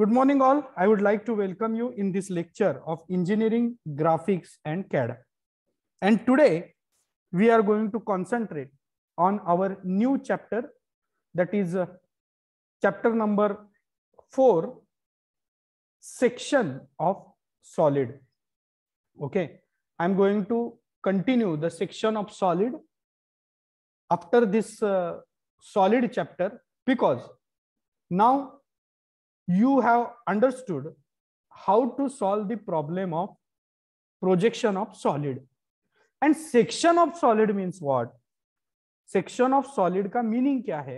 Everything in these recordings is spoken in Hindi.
Good morning all. I would like to welcome you in this lecture of engineering, graphics and CAD. And today we are going to concentrate on our new chapter that is uh, chapter number four section of solid. Okay. I'm going to continue the section of solid after this uh, solid chapter because now you have understood how to solve the problem of projection of solid and section of solid means what section of solid ka meaning kya hai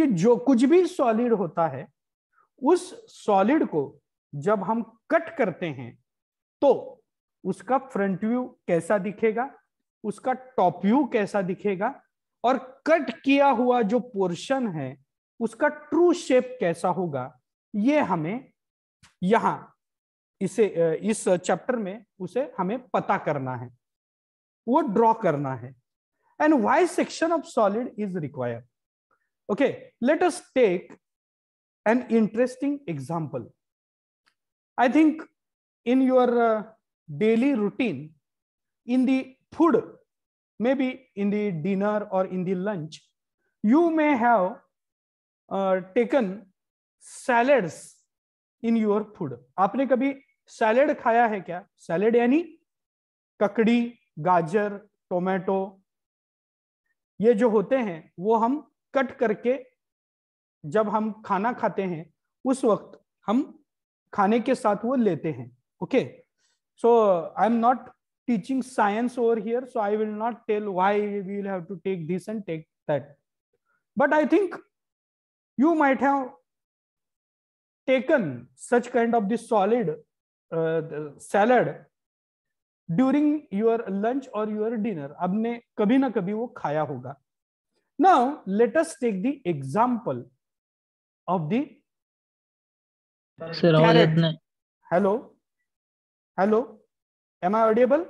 ki jo kuch bhi solid hota hai us solid ko jab hum cut karte hain to uska front view kaisa dikhega uska top view kaisa dikhega और कट किया हुआ जो पोर्शन है उसका ट्रू शेप कैसा होगा ये हमें यहां इसे इस चैप्टर में उसे हमें पता करना है वो ड्रॉ करना है and Y section of solid is require okay let us take an interesting example I think in your daily routine in the food maybe in the dinner और in the lunch you may have taken salad in your food आपने कभी सैलेड खाया है क्या सैलेड यानी ककड़ी गाजर टोमेटो ये जो होते हैं वो हम कट करके जब हम खाना खाते हैं उस वक्त हम खाने के साथ वो लेते हैं okay so I am not teaching science over here so I will not tell why we'll have to take this and take that but I think you might have taken such kind of the solid uh, the salad during your lunch or your dinner आपने kabhi na kabhi wo khaya hoga now let us take the example of the sir itne hello hello am i audible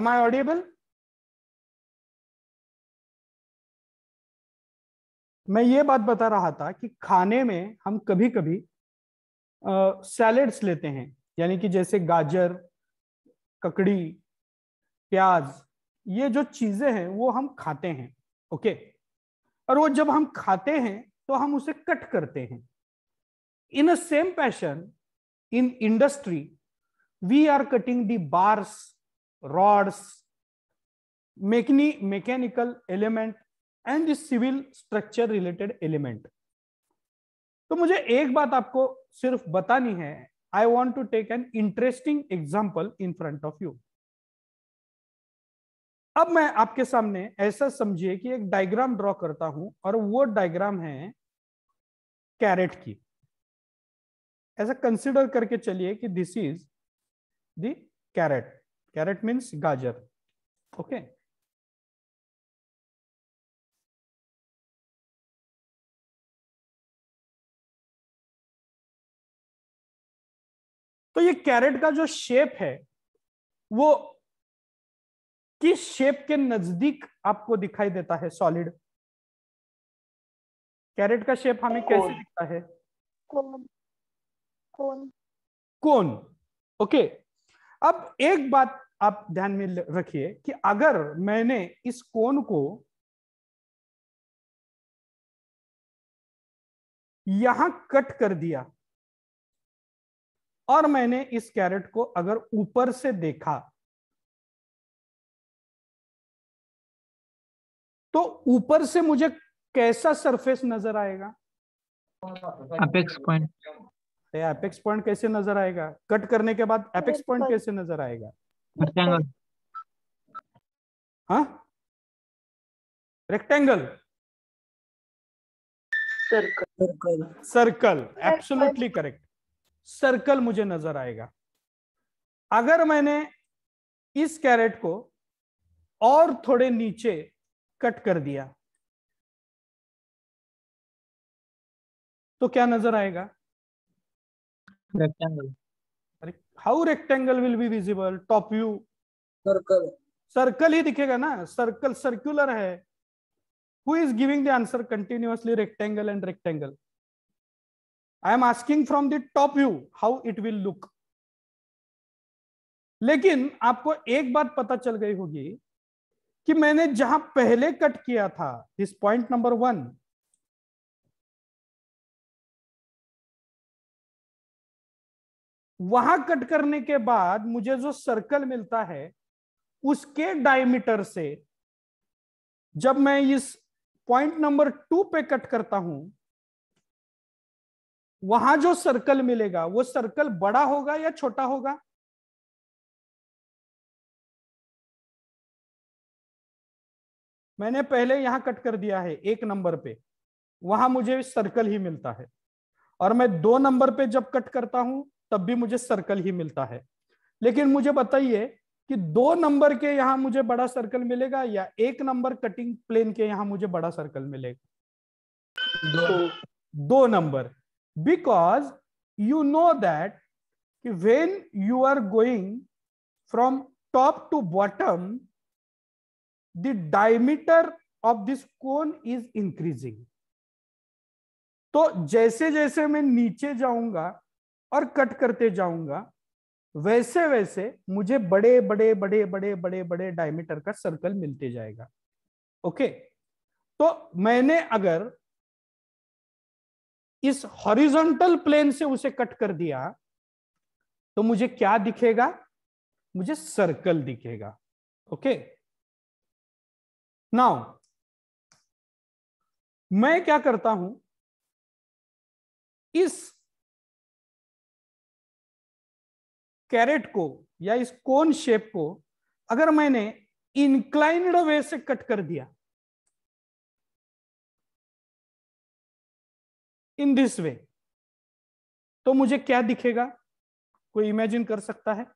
am i audible मैं ये बात बता रहा था कि खाने में हम कभी कभी सैलेड्स लेते हैं यानी कि जैसे गाजर ककड़ी प्याज ये जो चीज़ें हैं वो हम खाते हैं ओके और वो जब हम खाते हैं तो हम उसे कट करते हैं in a same fashion in industry we are cutting the bars rods मेकनी mechanical element and this civil structure related element तो मुझे एक बात आपको सिर्फ बतानी है I want to take an interesting example in front of you अब मैं आपके सामने ऐसा समझिए कि एक डायग्राम ड्रॉ करता हूं और वो डायग्राम है कैरेट की ऐसा कंसिडर करके चलिए कि this is the carrot carrot carrot means गाजर ओके okay? तो ये कैरेट का जो शेप है वो किस शेप के नजदीक आपको दिखाई देता है सॉलिड कैरेट का शेप हमें कैसे दिखता है कौन कौन ओके अब एक बात आप ध्यान में रखिए कि अगर मैंने इस कोन को यहां कट कर दिया और मैंने इस कैरेट को अगर ऊपर से देखा तो ऊपर से मुझे कैसा सरफेस नजर आएगा एपेक्स पॉइंट एपेक्स पॉइंट कैसे नजर आएगा कट करने के बाद एपेक्स पॉइंट कैसे नजर आएगा हाँ rectangle circle circle absolutely correct circle मुझे नजर आएगा अगर मैंने इस कैरेट को और थोड़े नीचे कट कर दिया तो क्या नजर आएगा rectangle how rectangle will be visible top view circle circle ही दिखेगा ना सर्कल सर्कुलर है who is giving the answer continuously rectangle and rectangle I am asking from the top view how it will look लेकिन आपको एक बात पता चल गई होगी कि मैंने जहां पहले कट किया था दिस पॉइंट नंबर वन वहां कट करने के बाद मुझे जो सर्कल मिलता है उसके डायमीटर से जब मैं इस पॉइंट नंबर टू पे कट करता हूं वहां जो सर्कल मिलेगा वो सर्कल बड़ा होगा या छोटा होगा मैंने पहले यहां कट कर दिया है एक नंबर पे वहां मुझे सर्कल ही मिलता है और मैं दो नंबर पे जब कट करता हूं तब भी मुझे सर्कल ही मिलता है लेकिन मुझे बताइए कि दो नंबर के यहां मुझे बड़ा सर्कल मिलेगा या एक नंबर कटिंग प्लेन के यहां मुझे बड़ा सर्कल मिलेगा दो, दो number because you know that when you are going from top to bottom, the diameter of this cone is increasing. तो जैसे जैसे मैं नीचे जाऊंगा और कट करते जाऊंगा वैसे वैसे मुझे बड़े बड़े बड़े बड़े बड़े बड़े डायमीटर का सर्कल मिलते जाएगा ओके okay? तो मैंने अगर इस हॉरिजॉन्टल प्लेन से उसे कट कर दिया तो मुझे क्या दिखेगा मुझे सर्कल दिखेगा ओके नाउ मैं क्या करता हूं इस कैरेट को या इस कोन शेप को अगर मैंने इंक्लाइंड वे से कट कर दिया इन दिस वे तो मुझे क्या दिखेगा कोई इमेजिन कर सकता है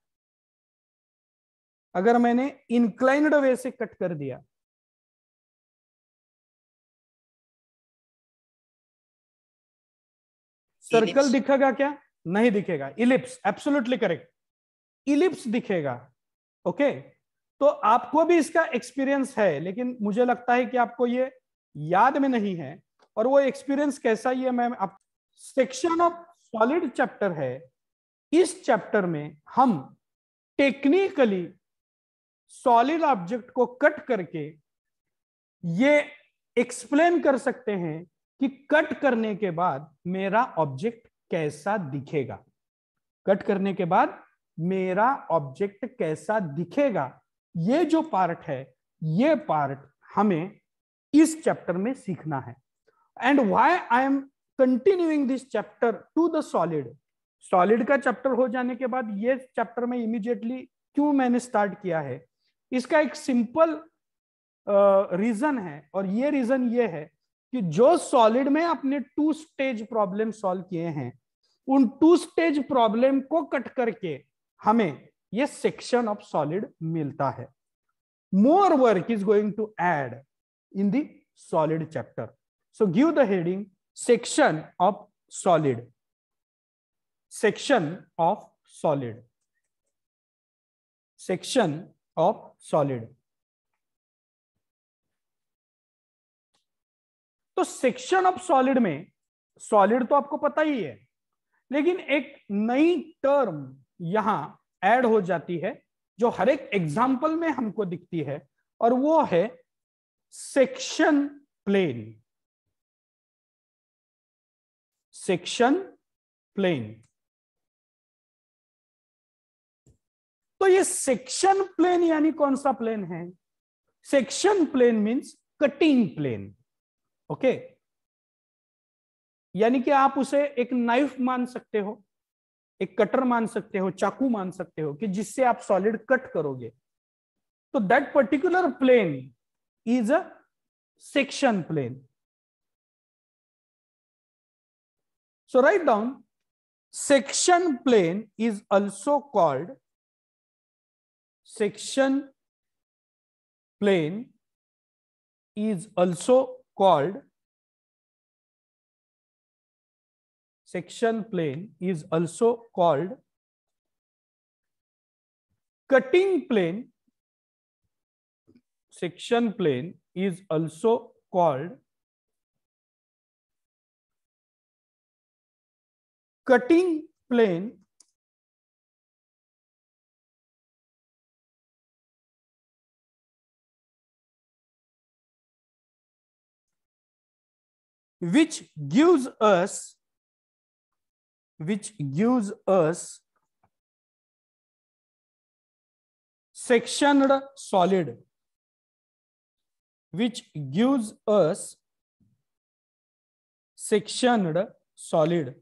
अगर मैंने इंक्लाइंड वे से कट कर दिया सर्कल दिखेगा क्या नहीं दिखेगा इलिप्स एब्सोल्युटली करेक्ट इलिप्स दिखेगा ओके तो आपको भी इसका एक्सपीरियंस है लेकिन मुझे लगता है कि आपको ये याद में नहीं है और वो एक्सपीरियंस कैसा ही है मैम आप सेक्शन ऑफ सॉलिड चैप्टर है इस चैप्टर में हम टेक्निकली सॉलिड ऑब्जेक्ट को कट करके ये एक्सप्लेन कर सकते हैं कि कट करने के बाद मेरा ऑब्जेक्ट कैसा दिखेगा कट करने के बाद मेरा ऑब्जेक्ट कैसा दिखेगा ये जो पार्ट है ये पार्ट हमें इस चैप्टर में सीखना है and why I am continuing this chapter to the solid solid का चैप्टर हो जाने के बाद ये चैप्टर में इमीडिएटली क्यों मैंने स्टार्ट किया है इसका एक सिंपल रीजन uh, है और ये रीजन ये है कि जो सॉलिड में आपने टू स्टेज प्रॉब्लम सॉल्व किए हैं उन टू स्टेज प्रॉब्लम को कट करके हमें ये सेक्शन ऑफ सॉलिड मिलता है more work is going to add in solid chapter So give the heading section of solid. Section of solid. Section of solid. तो सेक्शन ऑफ सॉलिड में सॉलिड तो आपको पता ही है लेकिन एक नई टर्म यहां ऐड हो जाती है जो हर एक एग्जाम्पल में हमको दिखती है और वो है सेक्शन प्लेन सेक्शन प्लेन तो ये सेक्शन प्लेन यानी कौन सा प्लेन है section plane means cutting plane okay यानी कि आप उसे एक नाइफ मान सकते हो एक कटर मान सकते हो चाकू मान सकते हो कि जिससे आप सॉलिड कट करोगे तो that particular plane is a section plane So write down section plane is also called section plane is also called section plane is also called cutting plane section plane is also called cutting plane which gives us which gives us sectioned solid which gives us sectioned solid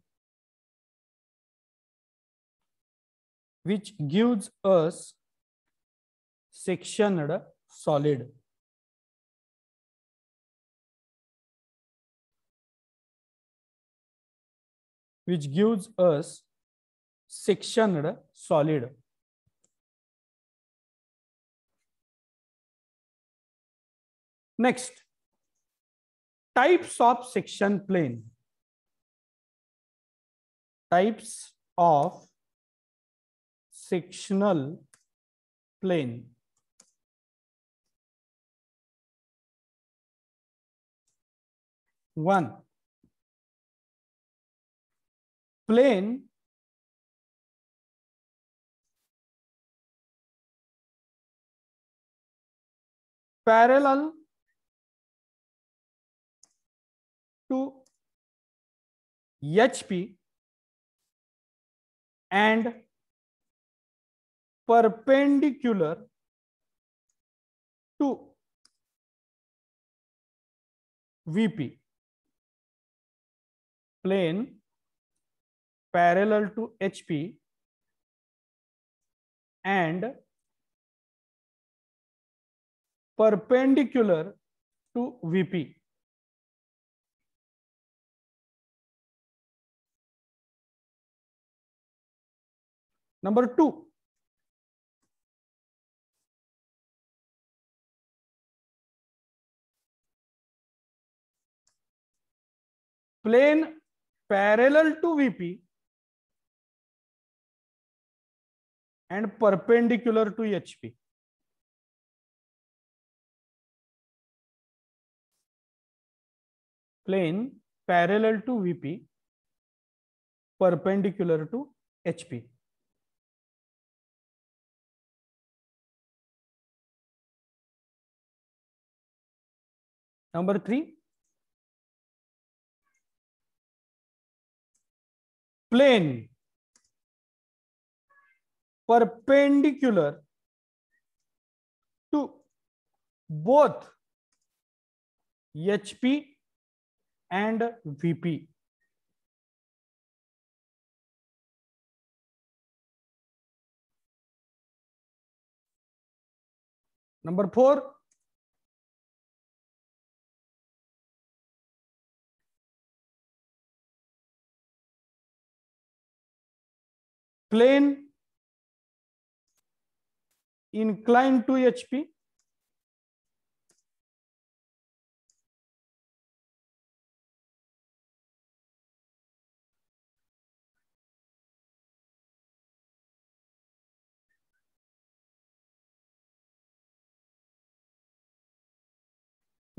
which gives us sectioned solid. which gives us sectioned solid. Next, types of section plane. Types of sectional plane one plane parallel to HP and perpendicular to VP plane parallel to HP and perpendicular to VP Number two, plane parallel to VP and perpendicular to HP. Plane parallel to VP, perpendicular to HP. Number three, plane, perpendicular to both HP and VP. Number 4, plane inclined to HP.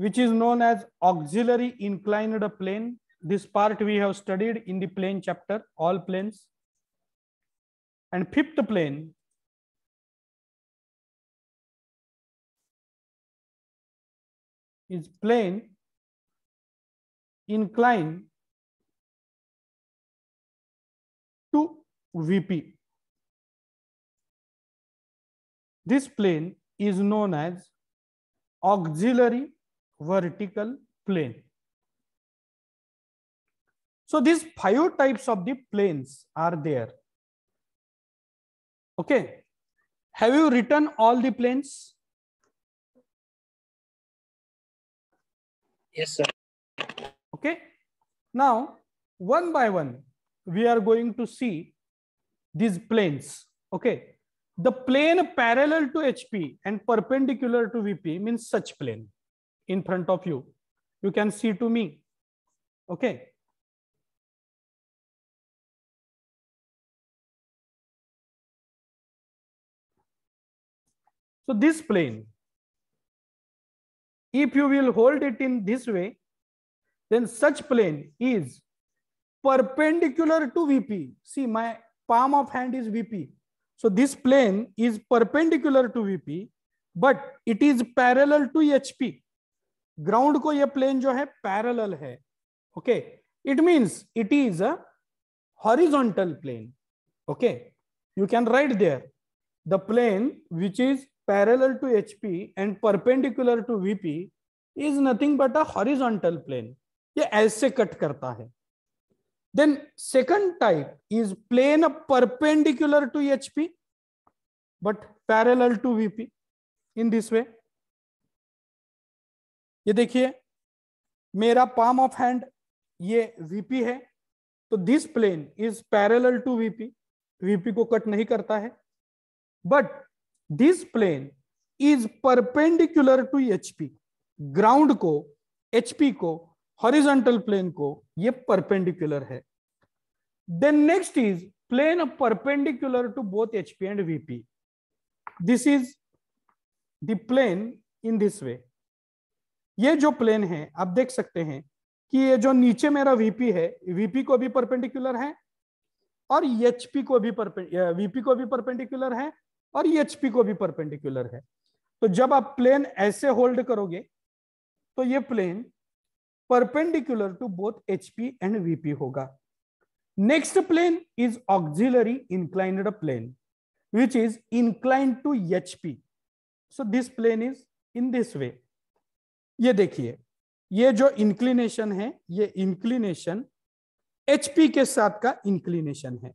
which is known as auxiliary inclined plane. This part we have studied in the plane chapter, all planes. And fifth plane, is plane incline to VP. This plane is known as auxiliary vertical plane. So these five types of the planes are there. Okay. Have you written all the planes? Yes, sir. Okay. Now, one by one, we are going to see these planes. Okay. The plane parallel to HP and perpendicular to VP means such plane in front of you. You can see to me. Okay. So this plane, if you will hold it in this way, then such plane is perpendicular to VP. See, my palm of hand is VP. So this plane is perpendicular to VP, but it is parallel to HP. Ground को यह प्लेन जो है पैरेलल है okay it means it is a horizontal plane okay you can write there the plane which is parallel to HP and perpendicular to VP is nothing but a horizontal plane. ये ऐसे कट करता है then second type is plane perpendicular to H P but parallel to VP in this way ये देखिए मेरा पाम ऑफ हैंड ये वीपी है तो this plane is parallel to VP VP को कट नहीं करता है but this plane is perpendicular to HP ground को एचपी को हॉरिजॉन्टल प्लेन को ये परपेंडिकुलर है then next is plane perpendicular to both HP and VP this is the plane in this way ये जो प्लेन है आप देख सकते हैं कि ये जो नीचे मेरा वीपी है वीपी को भी परपेंडिकुलर है और एचपी को भी वीपी को भी परपेंडिकुलर है और ये एचपी को भी परपेंडिकुलर है तो जब आप प्लेन ऐसे होल्ड करोगे तो ये plane perpendicular to both HP and VP होगा next plane is auxiliary inclined plane which is incline to H so this plane is in this way ये देखिए ये जो इंक्लिनेशन है ये इंक्लिनेशन एचपी के साथ का इंक्लिनेशन है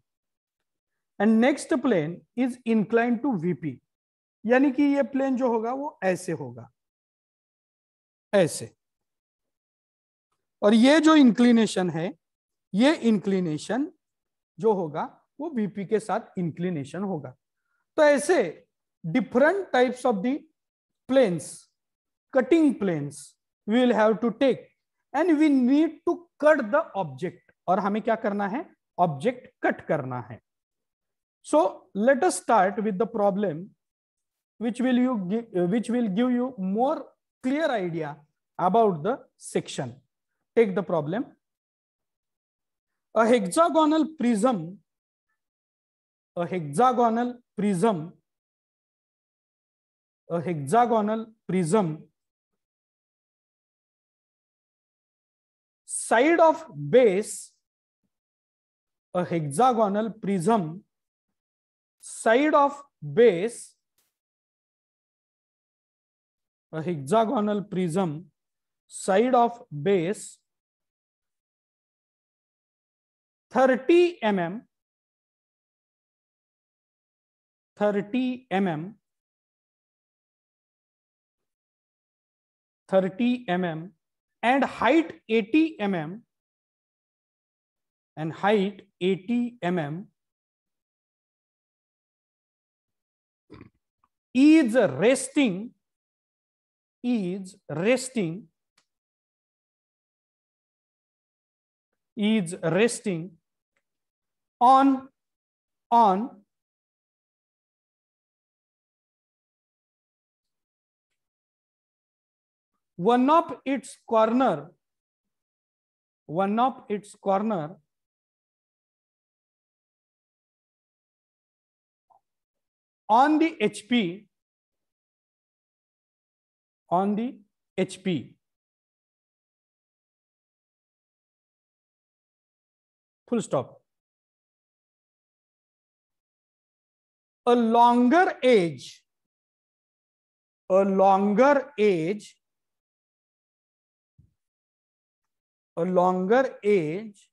and next plane is incline to VP यानी कि ये प्लेन जो होगा वो ऐसे होगा ऐसे और ये जो इंक्लिनेशन है ये इंक्लिनेशन जो होगा वो वीपी के साथ इंक्लिनेशन होगा तो ऐसे different types of the planes cutting planes we will have to take and we need to cut the और हमें क्या करना है ऑब्जेक्ट कट करना है So let us start with the problem which will, you give, uh, which will give you more clear idea about the section. Take the problem. A hexagonal prism, a hexagonal prism, a hexagonal prism side of base, a hexagonal prism side of base a hexagonal prism side of base 30 mm 30 mm 30 mm and height 80 mm and height 80 mm is resting is resting is resting on on one of its corner one of its corner on the HP, on the HP, full stop. A longer age, a longer age, a longer age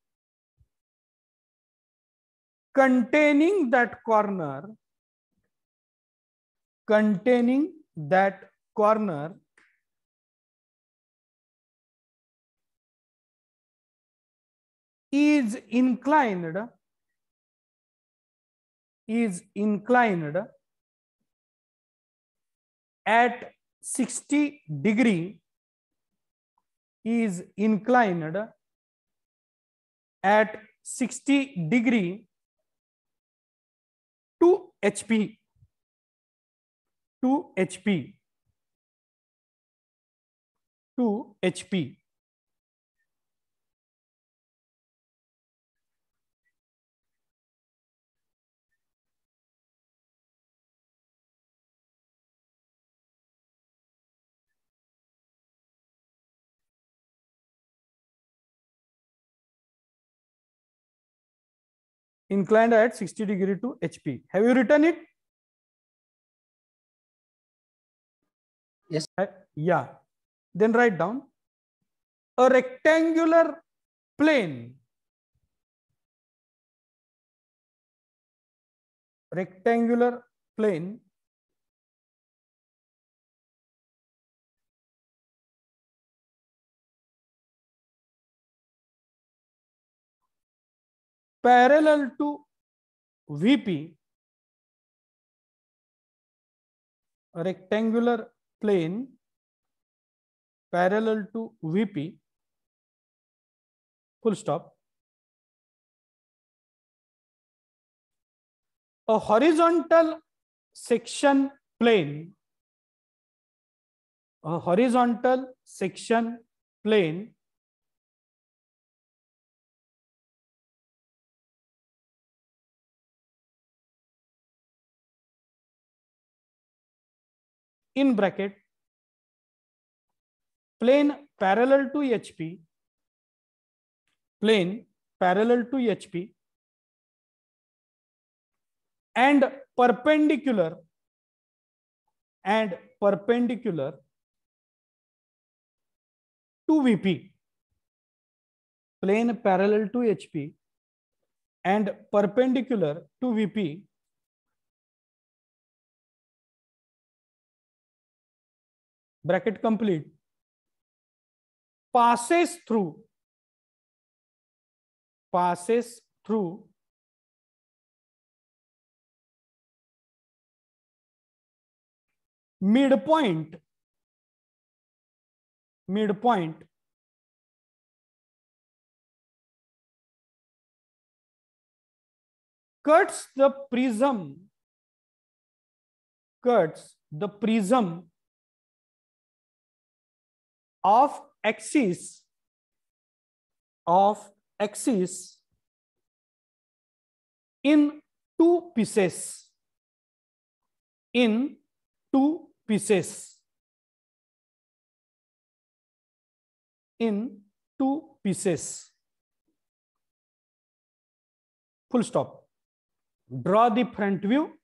containing that corner containing that corner is inclined is inclined at 60 degree is inclined at 60 degree to hp to HP. To HP. inclined at 60 degree to HP. Have you written it? Yes. Yeah. Then write down a rectangular plane. Rectangular plane parallel to VP a rectangular plane parallel to VP, full stop. A horizontal section plane, a horizontal section plane in bracket plane parallel to hp plane parallel to hp and perpendicular and perpendicular to vp plane parallel to hp and perpendicular to vp bracket complete passes through passes through midpoint midpoint cuts the prism cuts the prism of axis of axis in two pieces in two pieces in two pieces full stop draw the front view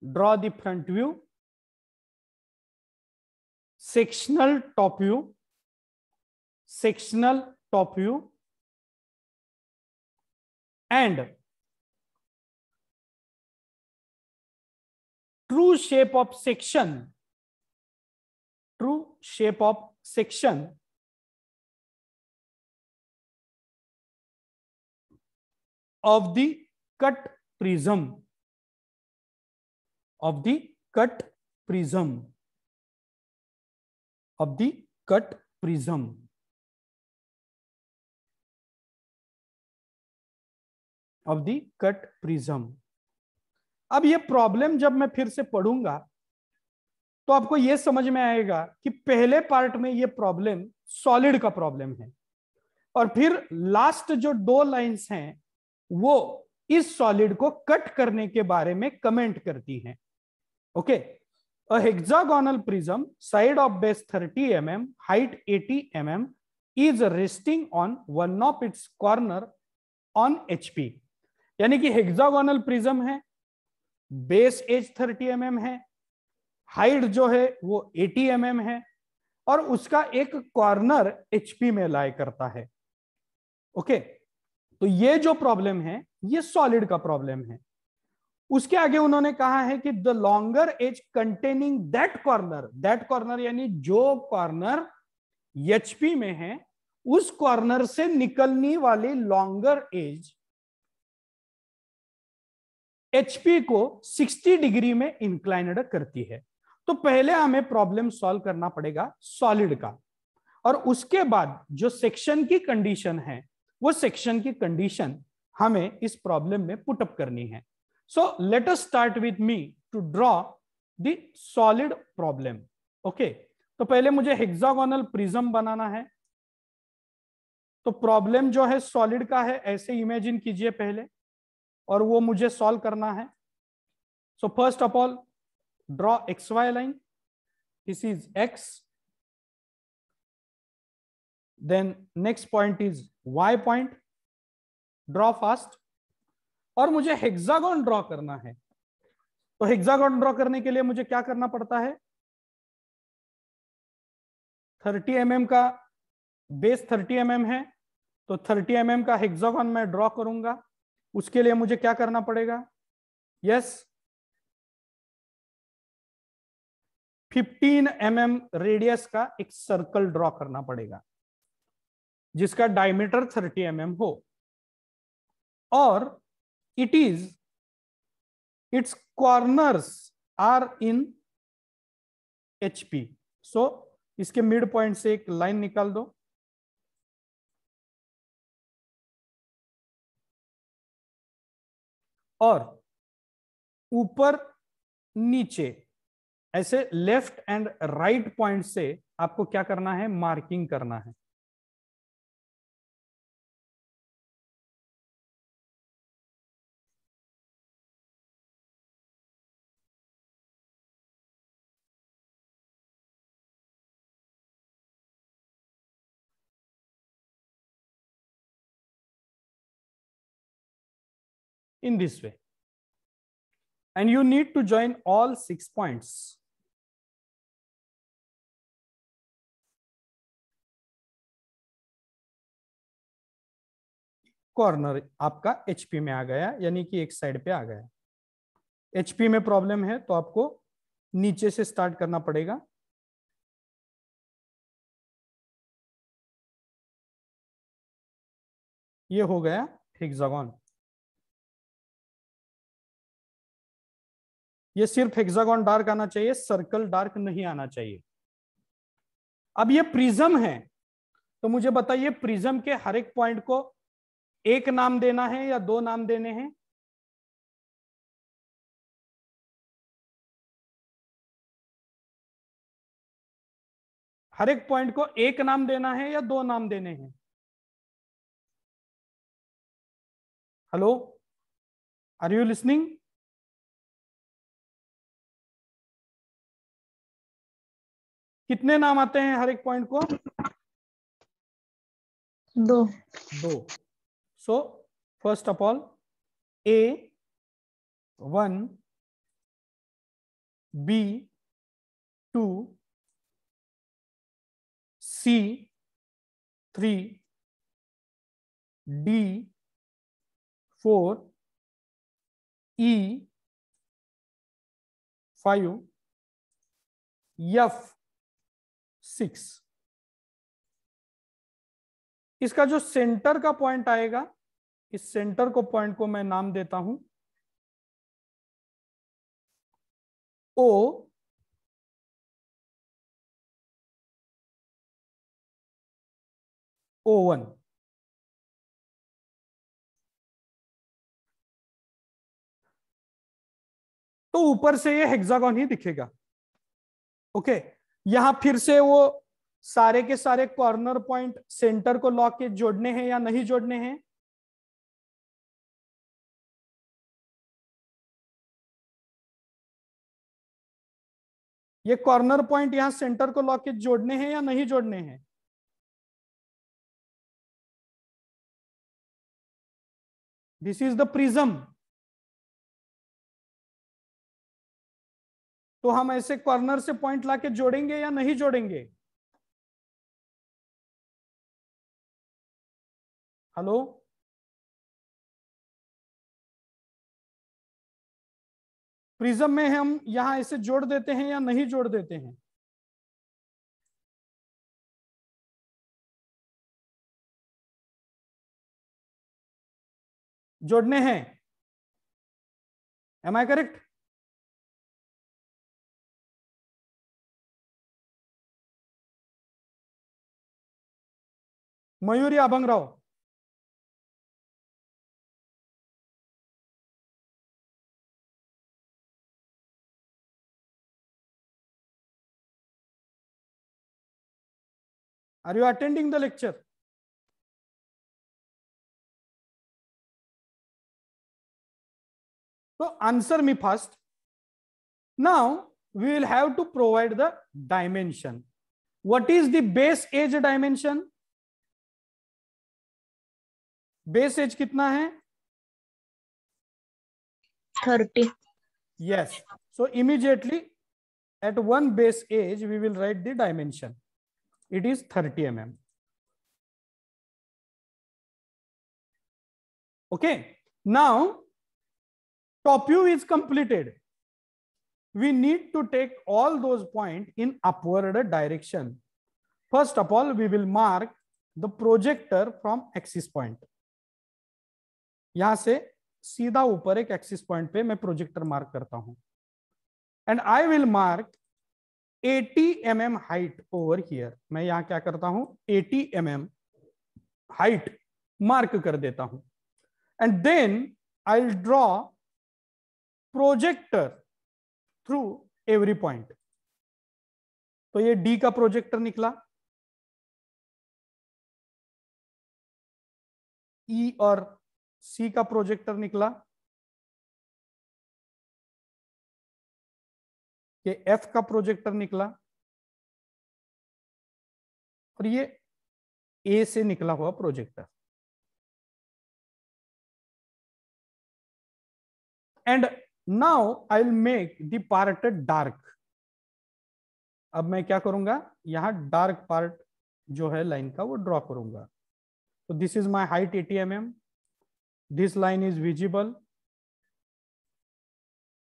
draw the front view, sectional top view, sectional top view, and true shape of section, true shape of section of the cut prism of the cut prism of the cut prism of the cut prism अब ये प्रॉब्लम जब मैं फिर से पढ़ूंगा तो आपको ये समझ में आएगा कि पहले पार्ट में ये प्रॉब्लम सॉलिड का प्रॉब्लम है और फिर लास्ट जो दो लाइंस हैं वो इस सॉलिड को कट करने के बारे में कमेंट करती हैं Okay. A hexagonal prism, side of base 30 mm, height 80 mm, is resting on one of its corner on HP. यानी कि हेक्सागोनल प्रिज्म है बेस एज 30 एम mm है हाइट जो है वो 80 एम mm है और उसका एक कॉर्नर एचपी में लाए करता है ओके तो ये जो प्रॉब्लम है ये सॉलिड का प्रॉब्लम है उसके आगे उन्होंने कहा है कि the longer edge containing that corner that corner यानी जो कॉर्नर एचपी में है उस कॉर्नर से निकलने वाली लॉन्गर एज एचपी को 60 डिग्री में इंक्लाइनड करती है तो पहले हमें प्रॉब्लम सॉल्व करना पड़ेगा सॉलिड का और उसके बाद जो सेक्शन की कंडीशन है वो सेक्शन की कंडीशन हमें इस प्रॉब्लम में पुटअप करनी है So let us start with me to draw the solid problem. Okay. तो पहले मुझे हेक्सागोनल प्रिज्म बनाना है तो प्रॉब्लम जो है सॉलिड का है ऐसे इमेजिन कीजिए पहले और वो मुझे सॉल्व करना है so first of all draw X Y line this is X then next point is y point draw fast और मुझे हेक्सागोन ड्रॉ करना है तो हेक्सागोन ड्रॉ करने के लिए मुझे क्या करना पड़ता है 30 एम mm का बेस 30 एम mm है तो 30 एम mm का हेक्सागोन मैं ड्रॉ करूंगा उसके लिए मुझे क्या करना पड़ेगा yes fifteen M M radius का एक सर्कल ड्रॉ करना पड़ेगा जिसका डायमीटर थर्टी एम mm हो और it is its corners are in hp so इसके मिड पॉइंट से एक लाइन निकाल दो और ऊपर नीचे ऐसे लेफ्ट एंड राइट पॉइंट से आपको क्या करना है मार्किंग करना है in this way. And you need to join all six points. Corner आपका एचपी में आ गया यानी कि एक साइड पे आ गया एचपी में प्रॉब्लम है तो आपको नीचे से स्टार्ट करना पड़ेगा ये हो गया हेक्सागोन ये सिर्फ हेक्सागोन डार्क आना चाहिए सर्कल डार्क नहीं आना चाहिए अब ये प्रिज्म है तो मुझे बताइए प्रिज्म के हर एक पॉइंट को एक नाम देना है या दो नाम देने हैं हर एक पॉइंट को एक नाम देना है या दो नाम देने हैं हेलो आर यू लिसनिंग कितने नाम आते हैं हर एक पॉइंट को दो दो so first of all A one B two C three D four E five F six इसका जो सेंटर का पॉइंट आएगा इस सेंटर को पॉइंट को मैं नाम देता हूं ओ ओ वन तो ऊपर से ये हेक्सागोन ही दिखेगा ओके okay. यहां फिर से वो सारे के सारे कॉर्नर पॉइंट सेंटर को लॉक के जोड़ने हैं या नहीं जोड़ने हैं ये कॉर्नर पॉइंट यहां सेंटर को लॉक के जोड़ने हैं या नहीं जोड़ने हैं दिस इज द प्रिज्म तो हम ऐसे कॉर्नर से पॉइंट लाके जोड़ेंगे या नहीं जोड़ेंगे हेलो प्रिज्म में हम यहां ऐसे जोड़ देते हैं या नहीं जोड़ देते हैं जोड़ने हैं am I correct Mayuri Abhangrao are you attending the lecture तो answer me fast now we will have to provide the dimension what is the base edge dimension base edge कितना है thirty yes so immediately at one base edge we will write the dimension it is thirty M M okay now top view is completed we need to take all those point in upward direction first of all we will mark the projector from axis point यहां से सीधा ऊपर एक एक्सिस पॉइंट पे मैं प्रोजेक्टर मार्क करता हूं and I will mark 80 M M height over here मैं यहां क्या करता हूं 80 एम एम हाइट मार्क कर देता हूं and then I will draw projector through every point तो ये डी का प्रोजेक्टर निकला ई e और सी का प्रोजेक्टर निकला ये एफ का प्रोजेक्टर निकला और ये ए से निकला हुआ projector and now I will make the part dark अब मैं क्या करूंगा यहां डार्क पार्ट जो है लाइन का वो ड्रॉ करूंगा तो this is my height eighty M M this line is visible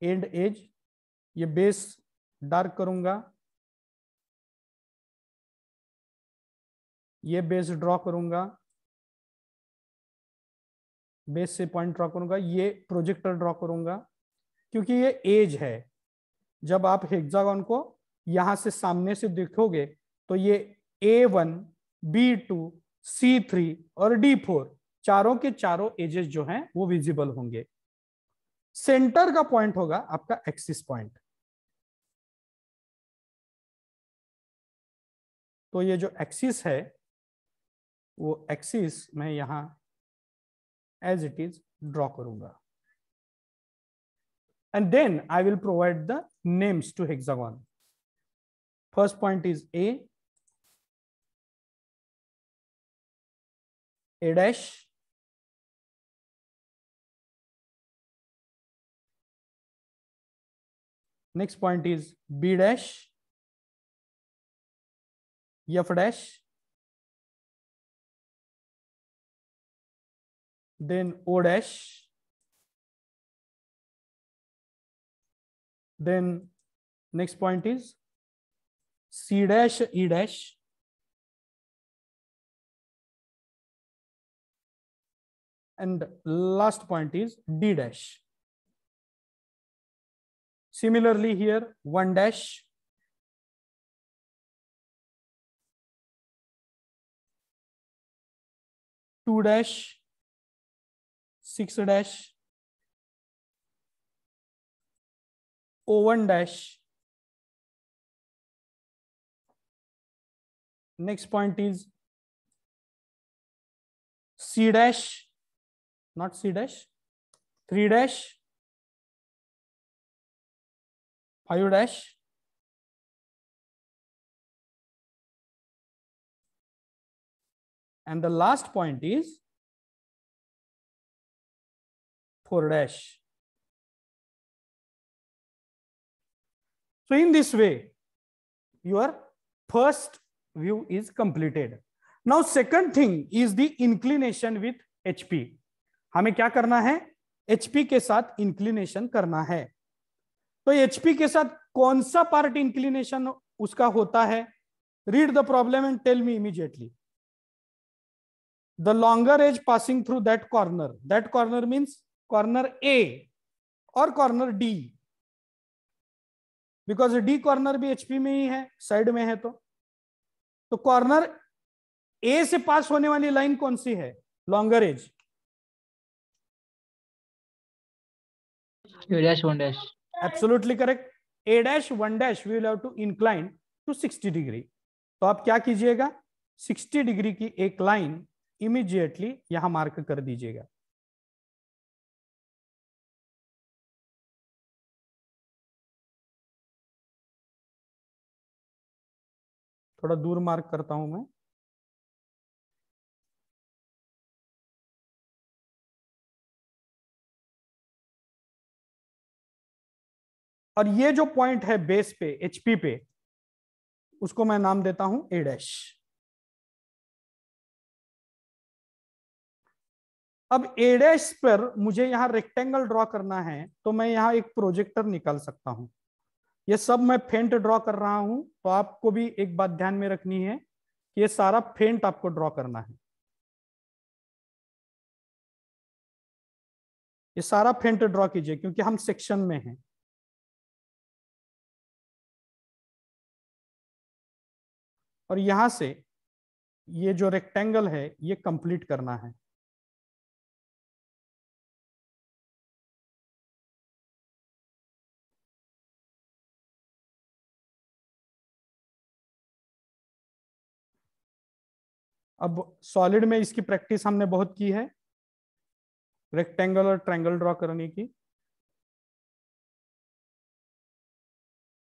and edge ये बेस डार्क करूंगा ये बेस ड्रॉ करूंगा बेस से पॉइंट ड्रॉ करूंगा ये प्रोजेक्टर ड्रॉ करूंगा क्योंकि ये एज है जब आप हेक्सागन को यहां से सामने से देखोगे तो ये A one B two C three और डी फोर चारों के चारों एजेस जो हैं वो विजिबल होंगे सेंटर का पॉइंट होगा आपका एक्सिस पॉइंट तो ये जो एक्सिस है वो एक्सिस मैं यहां एज इट इज ड्रॉ करूंगा and then I will provide the names to hexagon first point is A A next point is b dash f dash then o dash then next point is c dash e dash and last point is d dash Similarly here, one dash. Two dash, six dash, O oh, one dash. Next point is C dash, not C dash, 3 dash, five dash and the last point is 4 dash. So in this way, your first view is completed. Now second thing is the inclination with HP. हमें क्या करना है HP के साथ inclination करना है तो एचपी के साथ कौन सा पार्ट इंक्लिनेशन उसका होता है read the problem and tell me immediately the longer edge passing through that corner that corner means corner A और corner D because D corner भी एचपी में ही है साइड में है तो तो कॉर्नर ए से पास होने वाली लाइन कौन सी है longer edge absolutely correct A dash one dash we have to incline to 60 degree तो आप क्या कीजिएगा 60 डिग्री की एक लाइन इमीडिएटली यहां मार्क कर दीजिएगा थोड़ा दूर मार्क करता हूं मैं और ये जो पॉइंट है बेस पे एचपी पे उसको मैं नाम देता हूं ए डैश अब ए डैश पर मुझे यहां रेक्टेंगल ड्रॉ करना है तो मैं यहां एक प्रोजेक्टर निकाल सकता हूं ये सब मैं फेंट ड्रॉ कर रहा हूं तो आपको भी एक बात ध्यान में रखनी है कि ये सारा फेंट आपको ड्रॉ करना है ये सारा फेंट ड्रॉ कीजिए क्योंकि हम सेक्शन में हैं और यहां से ये जो रेक्टेंगल है ये कंप्लीट करना है अब सॉलिड में इसकी प्रैक्टिस हमने बहुत की है रेक्टेंगल और ट्रैंगल ड्रॉ करने की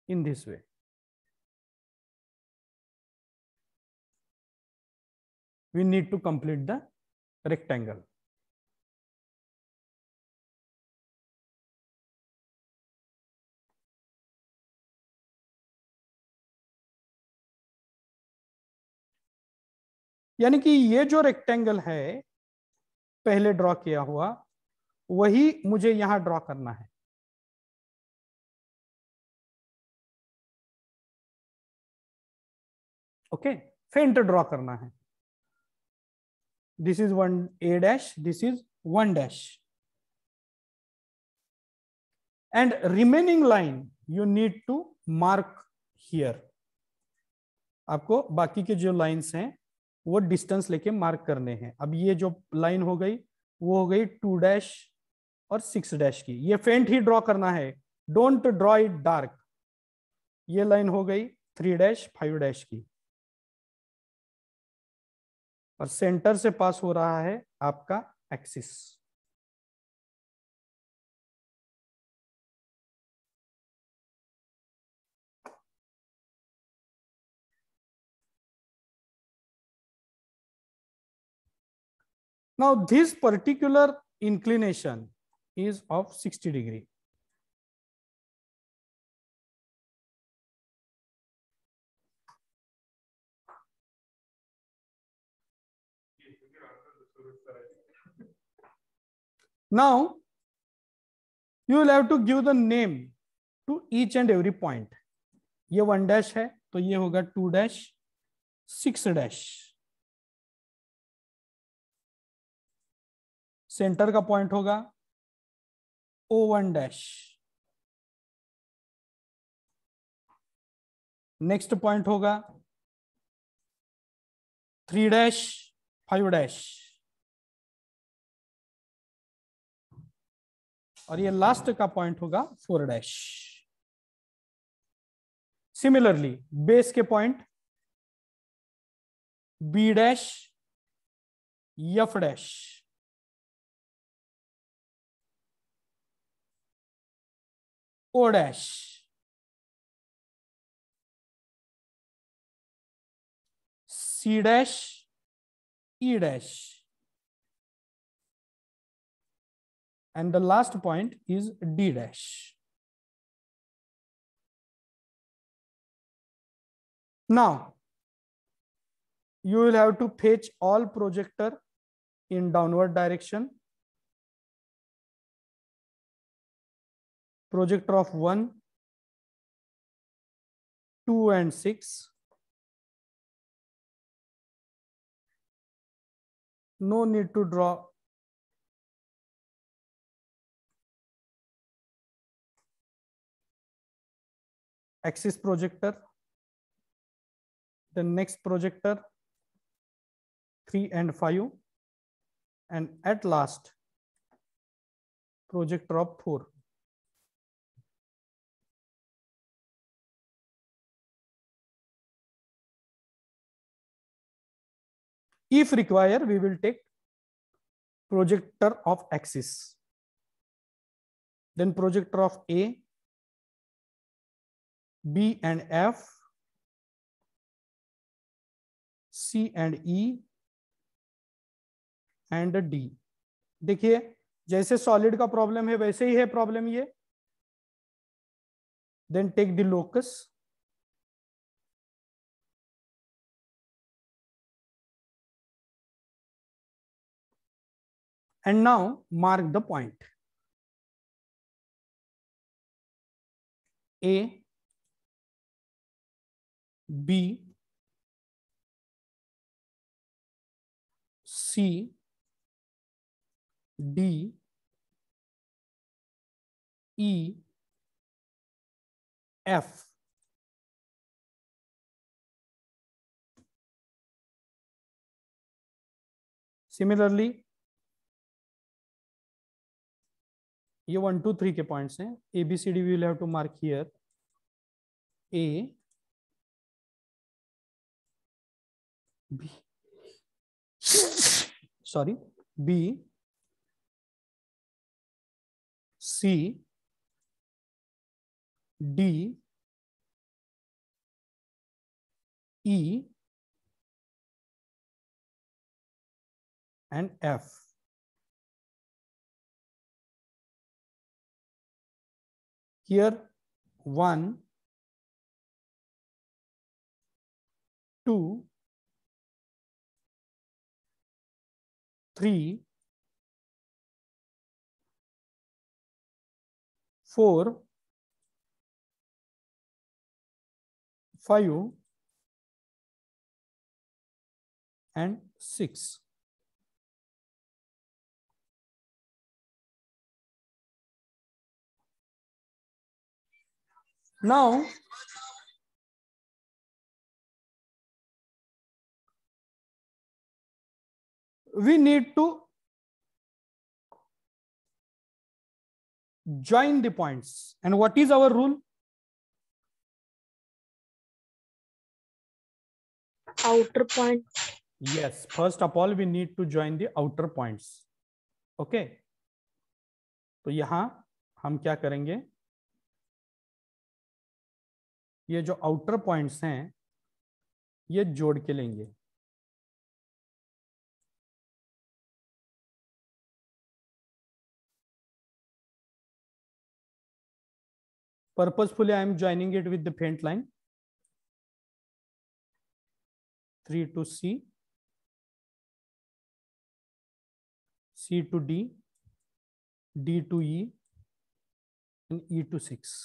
in this way we need to complete the rectangle. यानी कि ये जो रेक्टेंगल है पहले ड्रॉ किया हुआ वही मुझे यहां ड्रॉ करना है ओके फेंट ड्रॉ करना है this is one a dash, this is one dash. And remaining line you need to mark here. आपको बाकी के जो लाइंस हैं वो डिस्टेंस लेके मार्क करने हैं अब ये जो लाइन हो गई वो हो गई टू डैश और सिक्स डैश की ये फेंट ही ड्रॉ करना है डोंट ड्रॉ इट डार्क ये लाइन हो गई थ्री डैश फाइव डैश की और सेंटर से पास हो रहा है आपका axis now this particular inclination is of sixty degree Now, you will have to give the name to each and every point. ye 1 dash hai to ye hoga 2 dash 6 dash centre का पॉइंट होगा O one dash next point होगा थ्री डैश फाइव डैश और ये लास्ट का पॉइंट होगा फोर डैश सिमिलरली बेस के point B dash F dash O dash C dash E dash And the last point is D dash. Now, you will have to fetch all projector in downward direction. Projector of 1, 2 and 6. No need to draw axis projector, the next projector, 3 and 5, and at last, projector of 4. If required, we will take projector of axis, then projector of A, B and F, C and E, and D देखिए जैसे सॉलिड का प्रॉब्लम है वैसे ही है प्रॉब्लम ये then take the locus and now mark the point A B C D E F similarly ये वन टू थ्री के पॉइंट्स हैं A B C D we will have to mark here A B sorry B C D E and F here one two three, four, five, and six. Now, we need to join the points. And what is our rule? Outer point. Yes, first of all, we need to join the outer points. Okay. to yahan hum kya karenge ये जो आउटर पॉइंट्स हैं ये जोड़ के लेंगे purposefully i am joining it with the faint line 3 to c c to d d to e and e to 6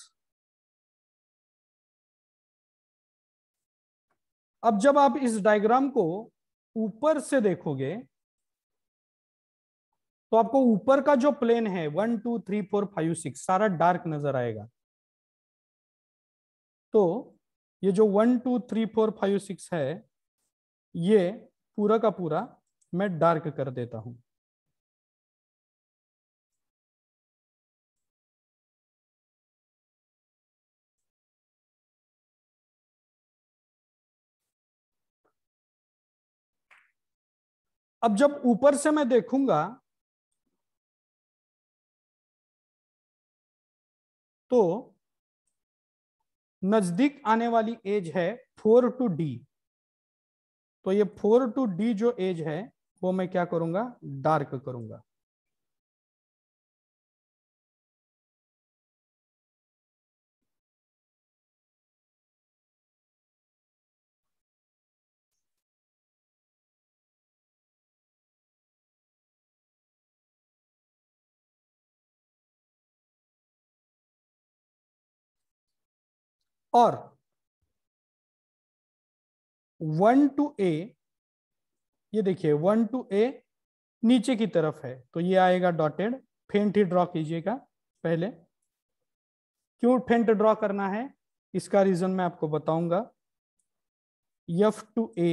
ab jab aap is diagram ko ऊपर से देखोगे तो आपको ऊपर का जो प्लेन है one two three four five six सारा डार्क नजर आएगा तो ये जो one two three four five six है ये पूरा का पूरा मैं डार्क कर देता हूं अब जब ऊपर से मैं देखूंगा तो नजदीक आने वाली एज है फोर टू डी तो ये फोर टू डी जो एज है वो मैं क्या करूंगा डार्क करूंगा और वन टू ए ये देखिए वन टू ए नीचे की तरफ है तो ये आएगा डॉटेड फेंट ही ड्रॉ कीजिएगा पहले क्यों फेंट ड्रॉ करना है इसका रीजन मैं आपको बताऊंगा F to A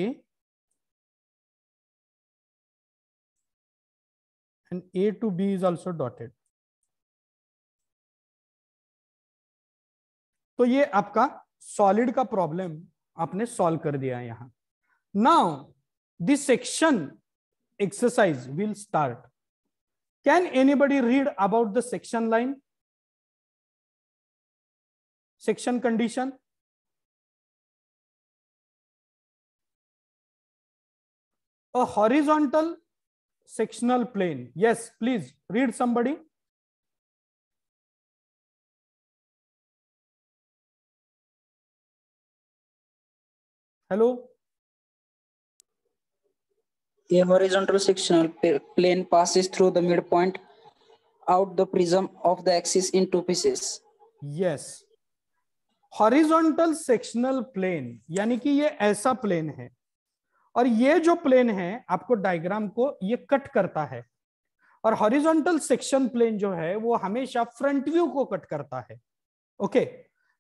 and A to B is also dotted तो ये आपका सॉलिड का प्रॉब्लम आपने सॉल्व कर दिया है यहां now this section exercise will start can anybody read about the section line section condition a horizontal sectional plane yes please read somebody hello horizontal sectional plane passes through the mid point out the prism of the axis in two pieces yes horizontal sectional plane यानी कि ये ऐसा प्लेन है और ये जो प्लेन है आपको डायग्राम को ये कट करता है और हॉरिजॉन्टल सेक्शन प्लेन जो है वो हमेशा फ्रंट व्यू को कट करता है ओके okay.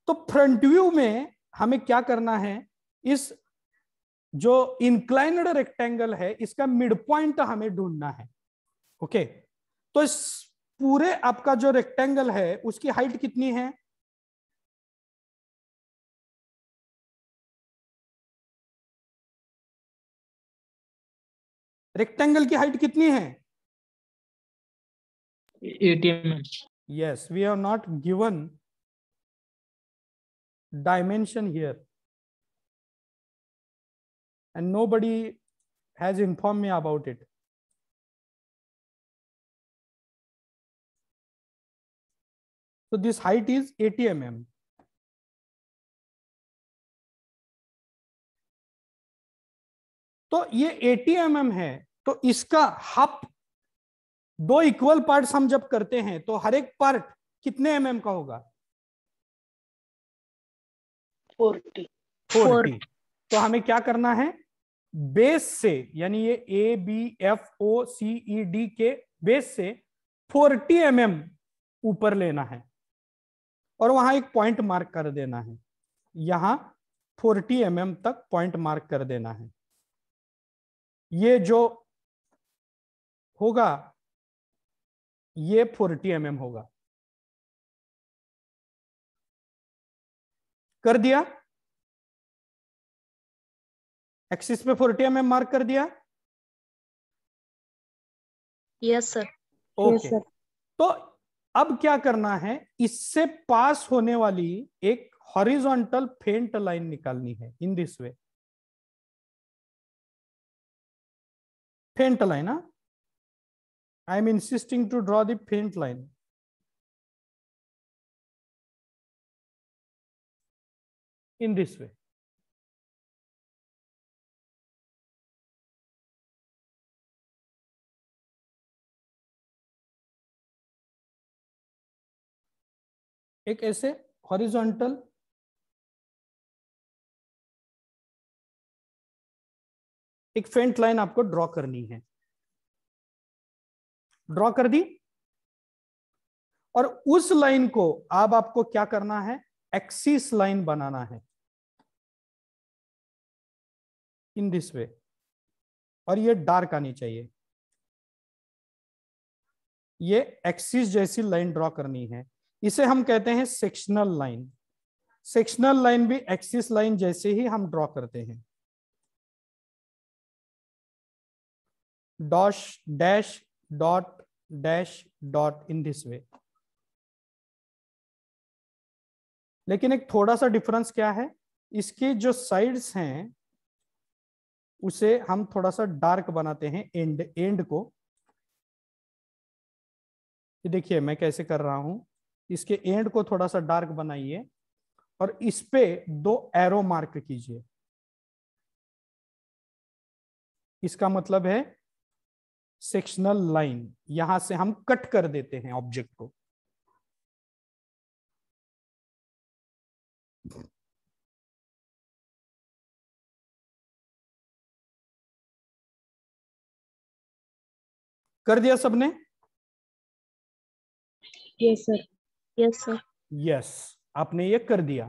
तो फ्रंट व्यू में हमें क्या करना है इस जो इंक्लाइनड रेक्टेंगल है इसका मिड पॉइंट हमें ढूंढना है ओके तो इस पूरे आपका जो रेक्टेंगल है उसकी हाइट कितनी है रेक्टेंगल की हाइट कितनी है yes we yes not given dimension here and nobody has informed me about it. So this height is 80 mm. तो ये 80 mm है तो इसका हप दो इक्वल पार्ट्स हम जब करते हैं तो हर एक पार्ट कितने एम mm का होगा 40. 40. 40. तो हमें क्या करना है बेस से यानी ये A B F O C E D के बेस से 40 एम mm ऊपर लेना है और वहां एक पॉइंट मार्क कर देना है यहां 40 एम mm तक पॉइंट मार्क कर देना है ये जो होगा ये 40 एम mm होगा कर दिया एक्सिस पे फोर्टी एम मार्क कर दिया यस सर ओके तो अब क्या करना है इससे पास होने वाली एक हॉरिजॉन्टल फेंट लाइन निकालनी है in this way faint line I am insisting to draw the faint line in this way एक ऐसे हॉरिजॉन्टल एक फेंट लाइन आपको ड्रॉ करनी है ड्रॉ कर दी और उस लाइन को अब आपको क्या करना है एक्सिस लाइन बनाना है इन दिस वे और ये डार्क आनी चाहिए ये एक्सिस जैसी लाइन ड्रॉ करनी है इसे हम कहते हैं सेक्शनल लाइन सेक्शनल लाइन भी एक्सिस लाइन जैसे ही हम ड्रॉ करते हैं dash dash dot dash dot in this way लेकिन एक थोड़ा सा डिफरेंस क्या है इसकी जो साइड्स हैं उसे हम थोड़ा सा डार्क बनाते हैं एंड एंड को देखिए मैं कैसे कर रहा हूं इसके एंड को थोड़ा सा डार्क बनाइए और इस पे दो एरो मार्क कीजिए इसका मतलब है सेक्शनल लाइन यहां से हम कट कर देते हैं ऑब्जेक्ट को कर दिया सबने yes sir yes yes, yes yes, आपने ये कर दिया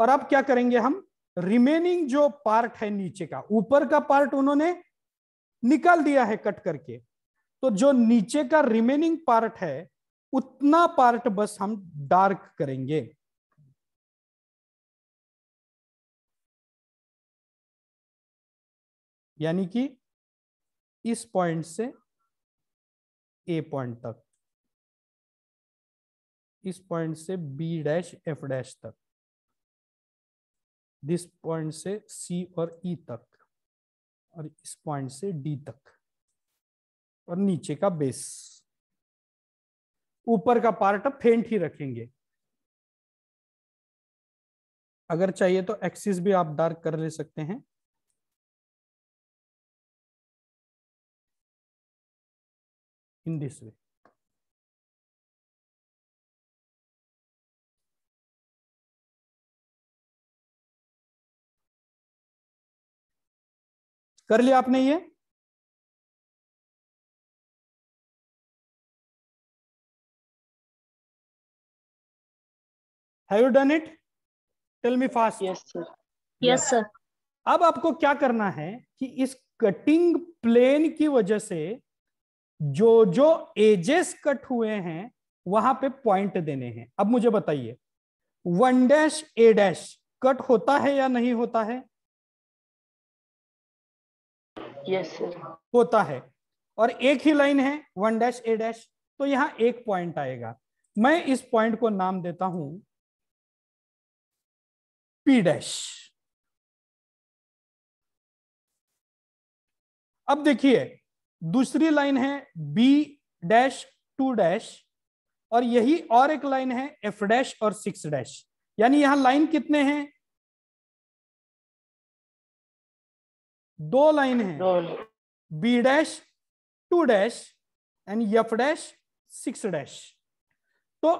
और अब क्या करेंगे हम रिमेनिंग जो पार्ट है नीचे का ऊपर का पार्ट उन्होंने निकाल दिया है कट करके तो जो नीचे का रिमेनिंग पार्ट है उतना पार्ट बस हम डार्क करेंगे यानी कि इस पॉइंट से ए पॉइंट तक इस पॉइंट से बी डैश एफ डैश तक दिस पॉइंट से सी और ई e तक और इस पॉइंट से डी तक और नीचे का बेस ऊपर का पार्ट अब फेंट ही रखेंगे अगर चाहिए तो एक्सिस भी आप डार्क कर ले सकते हैं इन दिस वे कर लिया आपने ये have you done it tell me fast yes sir yes sir अब आपको क्या करना है कि इस कटिंग प्लेन की वजह से जो जो एजेस कट हुए हैं वहां पे पॉइंट देने हैं अब मुझे बताइए one dash A dash cut होता है या नहीं होता है yes, होता है और एक ही लाइन है वन डैश ए डैश तो यहाँ एक पॉइंट आएगा मैं इस पॉइंट को नाम देता हूं पी डैश अब देखिए दूसरी लाइन है बी डैश टू डैश और यही और एक लाइन है एफ डैश और सिक्स डैश यानी यहां लाइन कितने हैं दो लाइन है B dash two dash and F dash six dash तो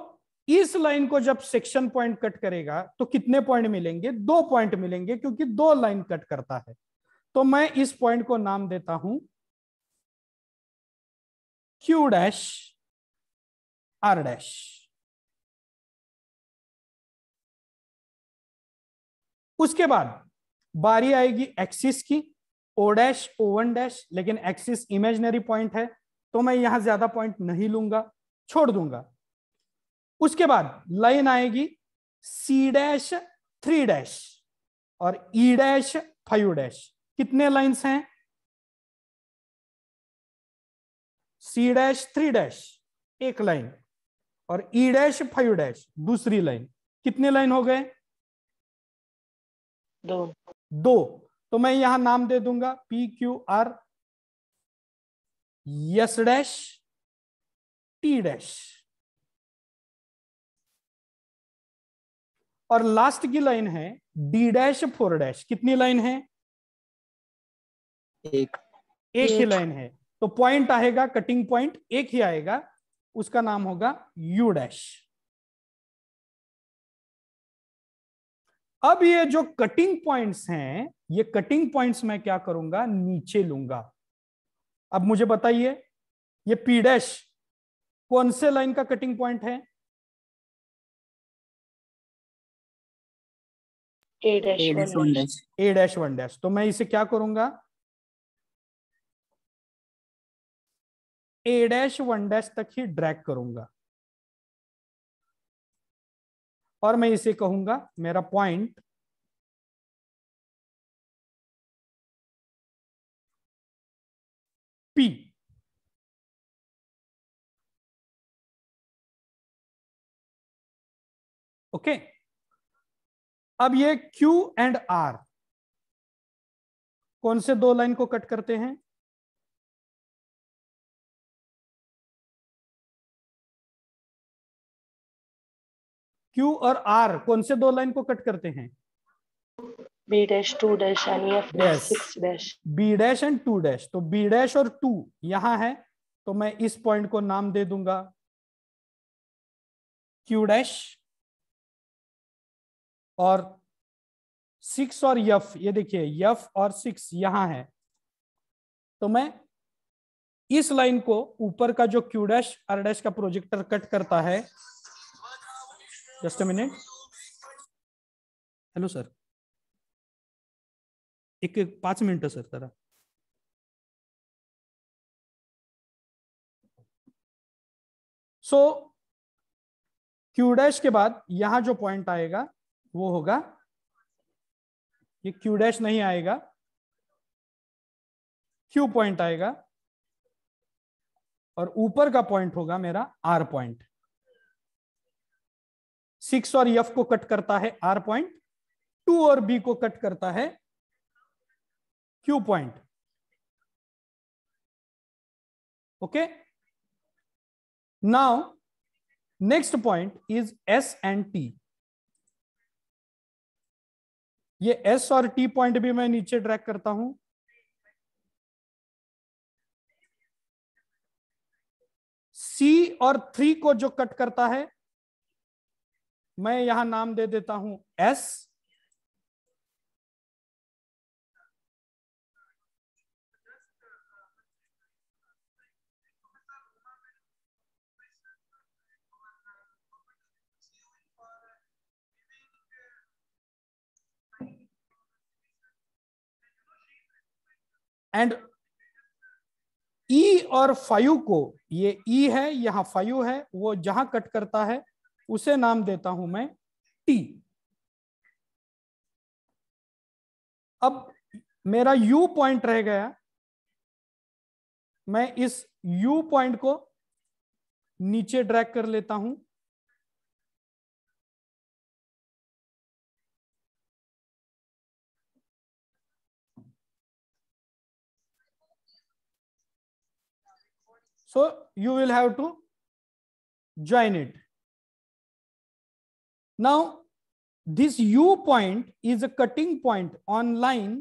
इस लाइन को जब सेक्शन पॉइंट कट करेगा तो कितने पॉइंट मिलेंगे दो पॉइंट मिलेंगे क्योंकि दो लाइन कट करता है तो मैं इस पॉइंट को नाम देता हूं क्यू डैश आर डैश उसके बाद बारी आएगी एक्सिस की O dash O one dash लेकिन एक्सिस इमेजनरी पॉइंट है तो मैं यहां ज्यादा पॉइंट नहीं लूंगा छोड़ दूंगा उसके बाद लाइन आएगी सी डैश थ्री डैश और ई डैश फाइव डैश कितने लाइंस हैं सी डैश थ्री डैश एक लाइन और ई डैश फाइव डैश दूसरी लाइन कितने लाइन हो गए दो दो तो मैं यहां नाम दे दूंगा P Q R S dash T dash और लास्ट की लाइन है डी डैश फोर डैश कितनी लाइन है एक एक ही लाइन है तो पॉइंट आएगा कटिंग पॉइंट एक ही आएगा उसका नाम होगा यू डैश अब ये जो कटिंग पॉइंट्स हैं ये कटिंग पॉइंट्स मैं क्या करूंगा नीचे लूंगा अब मुझे बताइए ये पी डैश कौन से लाइन का कटिंग पॉइंट है ए डैश वन डैश तो मैं इसे क्या करूंगा ए डैश वन डैश तक ही ड्रैग करूंगा और मैं इसे कहूंगा मेरा पॉइंट पी ओके okay. अब ये Q एंड R कौन से दो लाइन को कट करते हैं Q और R कौन से दो लाइन को कट करते हैं b dash two dash and e f dash six dash b dash and two dash तो b dash और two यहाँ है तो मैं इस पॉइंट को नाम दे दूंगा क्यू डैश और सिक्स और यफ ये देखिए यफ और सिक्स यहां है तो मैं इस लाइन को ऊपर का जो क्यू डैश आर डैश का प्रोजेक्टर कट करता है just a minute hello sir एक एक पाच सर जरा सो क्यू डैश के बाद यहां जो पॉइंट आएगा वो होगा ये क्यू डैश नहीं आएगा क्यू पॉइंट आएगा और ऊपर का पॉइंट होगा मेरा आर पॉइंट सिक्स और यफ को कट करता है आर पॉइंट टू और बी को कट करता है Q point okay now next point is s and t ये s और t पॉइंट भी मैं नीचे ड्रैग करता हूं c और थ्री को जो कट करता है मैं यहां नाम दे देता हूं s एंड ई e और फायु को ये ई e है यहां फायु है वो जहां कट करता है उसे नाम देता हूं मैं टी अब मेरा यू पॉइंट रह गया मैं इस यू पॉइंट को नीचे ड्रैग कर लेता हूं so you will have to join it now this u point is a cutting point on line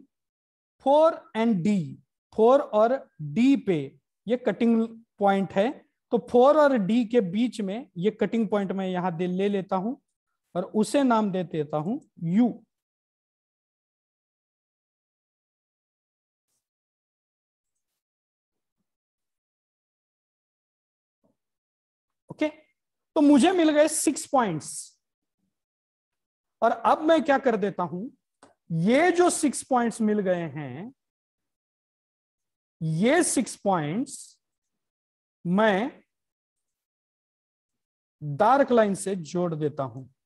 4 and d 4 or d pe ye cutting point hai to 4 or d ke beech mein ye cutting point main yahan de le leta hu aur use naam de deta hu u तो मुझे मिल गए सिक्स पॉइंट्स और अब मैं क्या कर देता हूं ये जो सिक्स पॉइंट्स मिल गए हैं ये सिक्स पॉइंट्स मैं डार्क लाइन से जोड़ देता हूं